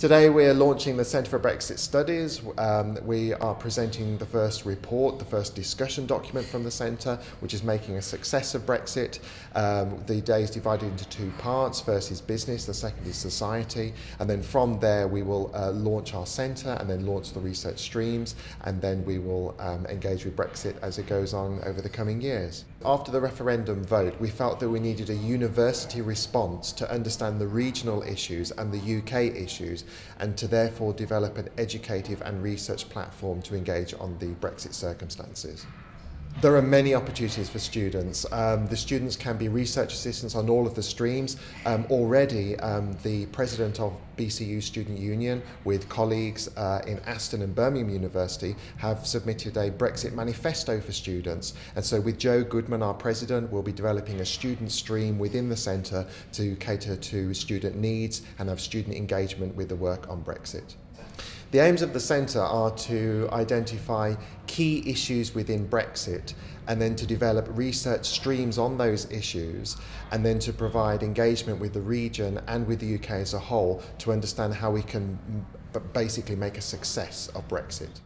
Today we're launching the Centre for Brexit Studies. Um, we are presenting the first report, the first discussion document from the centre, which is making a success of Brexit. Um, the day is divided into two parts. First is business, the second is society. And then from there we will uh, launch our centre and then launch the research streams and then we will um, engage with Brexit as it goes on over the coming years. After the referendum vote, we felt that we needed a university response to understand the regional issues and the UK issues and to therefore develop an educative and research platform to engage on the Brexit circumstances. There are many opportunities for students. Um, the students can be research assistants on all of the streams. Um, already, um, the president of BCU Student Union, with colleagues uh, in Aston and Birmingham University, have submitted a Brexit manifesto for students. And so, with Joe Goodman, our president, we'll be developing a student stream within the centre to cater to student needs and have student engagement with the work on Brexit. The aims of the centre are to identify key issues within Brexit and then to develop research streams on those issues and then to provide engagement with the region and with the UK as a whole to understand how we can basically make a success of Brexit.